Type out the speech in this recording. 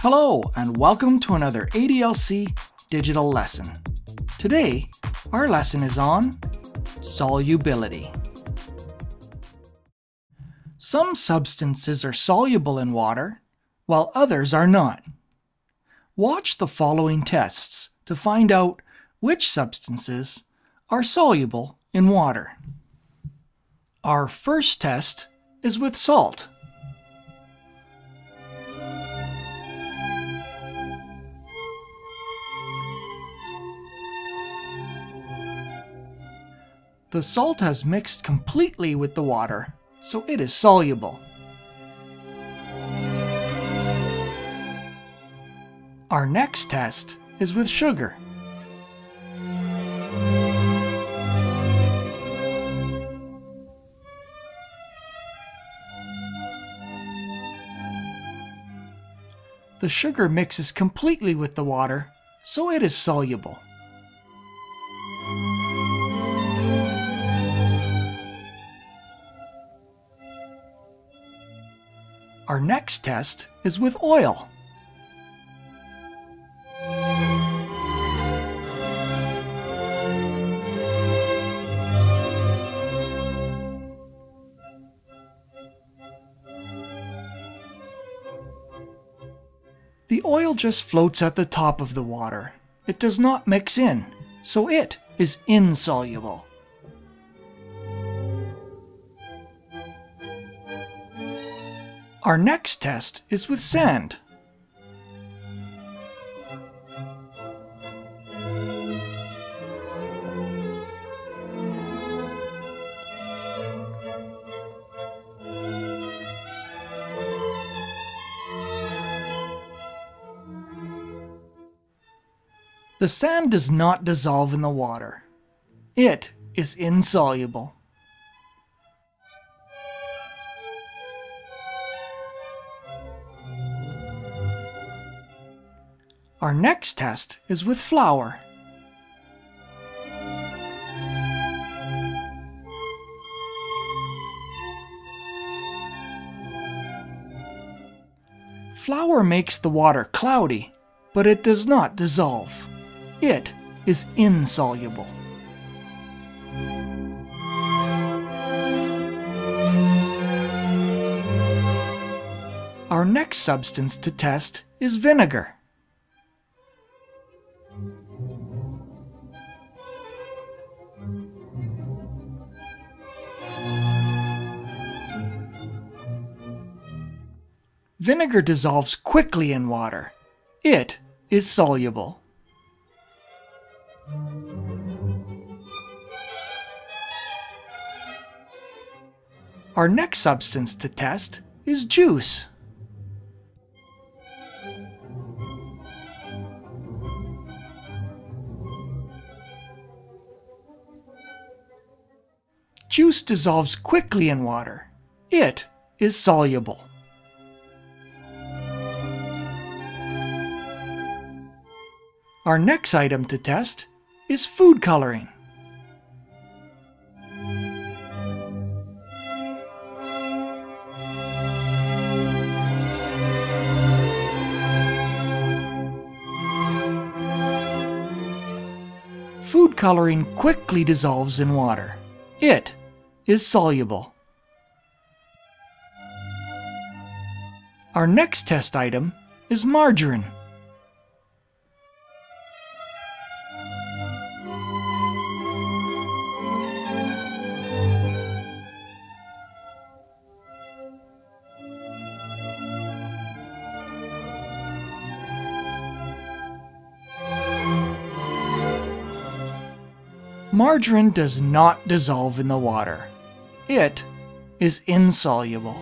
Hello, and welcome to another ADLC digital lesson. Today, our lesson is on solubility. Some substances are soluble in water, while others are not. Watch the following tests to find out which substances are soluble in water. Our first test is with salt. The salt has mixed completely with the water, so it is soluble. Our next test is with sugar. The sugar mixes completely with the water, so it is soluble. Our next test is with oil. The oil just floats at the top of the water. It does not mix in, so it is insoluble. Our next test is with sand. The sand does not dissolve in the water. It is insoluble. Our next test is with flour. Flour makes the water cloudy, but it does not dissolve. It is insoluble. Our next substance to test is vinegar. Vinegar dissolves quickly in water. It is soluble. Our next substance to test is juice. Juice dissolves quickly in water. It is soluble. Our next item to test is food coloring. Food coloring quickly dissolves in water. It is soluble. Our next test item is margarine. Margarine does not dissolve in the water. It is insoluble.